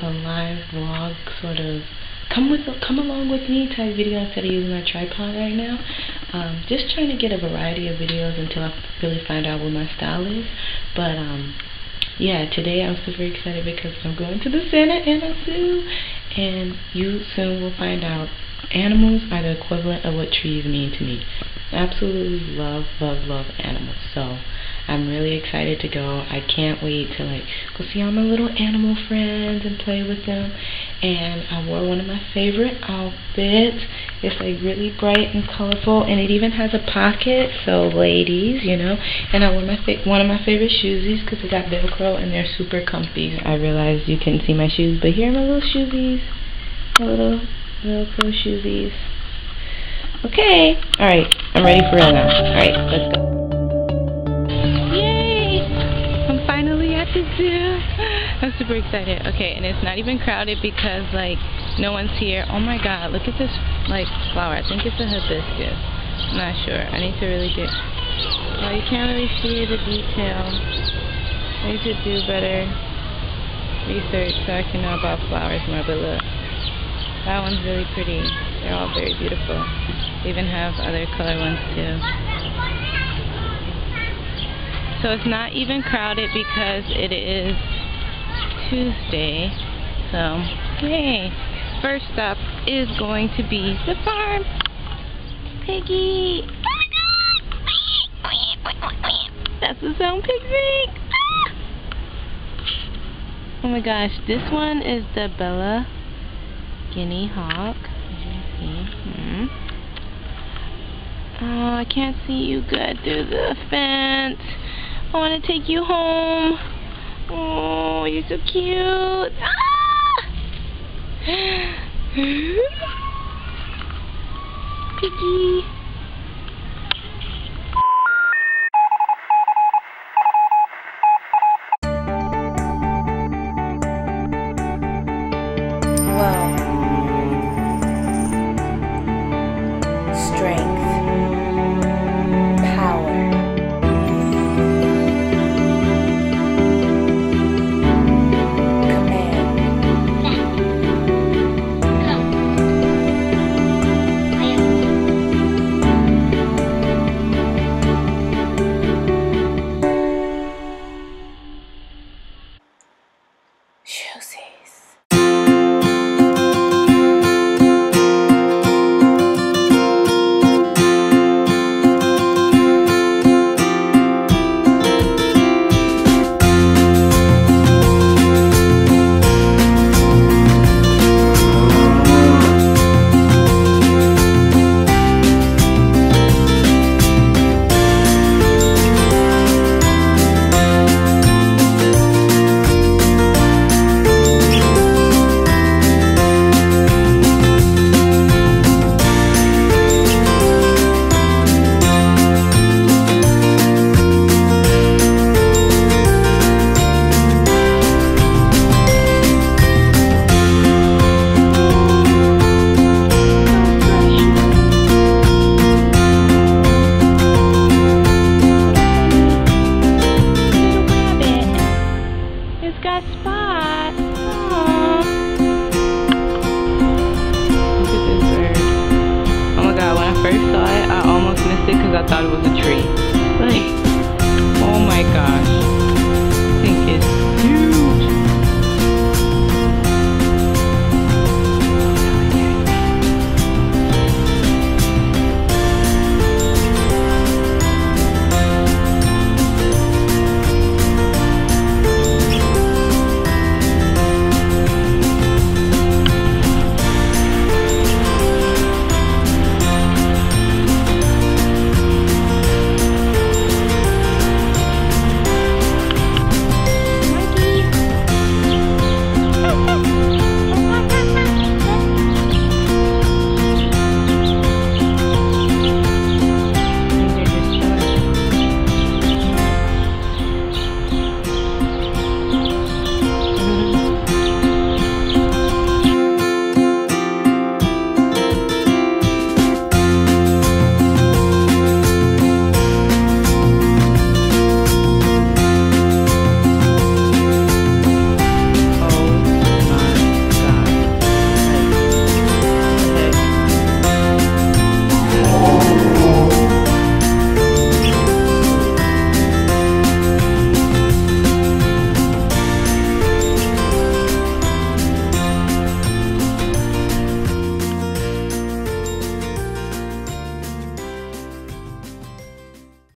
a live vlog sort of come with come along with me type video instead of using my tripod right now. Um, just trying to get a variety of videos until I really find out what my style is. But um, yeah, today I'm super excited because I'm going to the Santa Ana Zoo, and you soon will find out animals are the equivalent of what trees mean to me. Absolutely love, love, love animals. So I'm really excited to go. I can't wait to like go see all my little animal friends and play with them. And I wore one of my favorite outfits. It's like really bright and colorful, and it even has a pocket. So ladies, you know. And I wore my one of my favorite shoesies because it got Velcro and they're super comfy. I realized you couldn't see my shoes, but here are my little shoesies. My little Velcro shoesies. Okay. All right. I'm ready for real now. All right. Let's go. The zoo. I'm super excited. Okay, and it's not even crowded because, like, no one's here. Oh my god, look at this, like, flower. I think it's a hibiscus. I'm not sure. I need to really get... Well, you can't really see the detail. I need to do better research so I can know about flowers more, but look. That one's really pretty. They're all very beautiful. They even have other color ones, too. So it's not even crowded because it is Tuesday. So, yay. First stop is going to be the farm. Piggy. Oh my god! That's the sound pigs make. Oh my gosh, this one is the Bella Guinea Hog. Hmm. Oh, I can't see you good through the fence. I want to take you home. Oh, you're so cute. Ah! Piggy. missed it because I thought it was a tree. Like, oh my gosh.